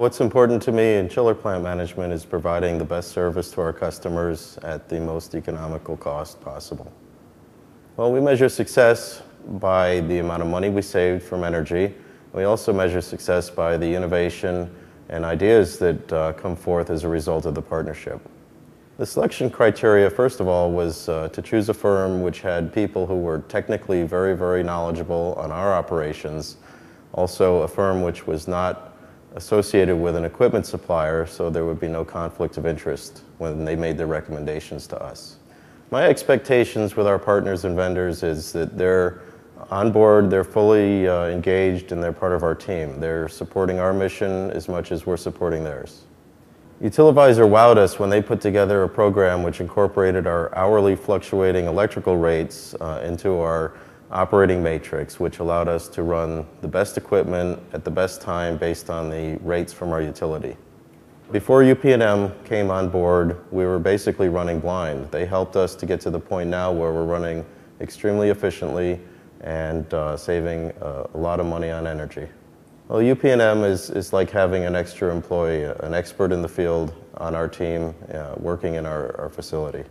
What's important to me in chiller plant management is providing the best service to our customers at the most economical cost possible. Well, we measure success by the amount of money we saved from energy. We also measure success by the innovation and ideas that uh, come forth as a result of the partnership. The selection criteria, first of all, was uh, to choose a firm which had people who were technically very, very knowledgeable on our operations, also a firm which was not associated with an equipment supplier, so there would be no conflict of interest when they made their recommendations to us. My expectations with our partners and vendors is that they're on board, they're fully uh, engaged, and they're part of our team. They're supporting our mission as much as we're supporting theirs. Utilivisor wowed us when they put together a program which incorporated our hourly fluctuating electrical rates uh, into our operating matrix, which allowed us to run the best equipment at the best time based on the rates from our utility. Before UP&M came on board, we were basically running blind. They helped us to get to the point now where we're running extremely efficiently and uh, saving uh, a lot of money on energy. Well, UP&M is, is like having an extra employee, an expert in the field on our team, uh, working in our, our facility.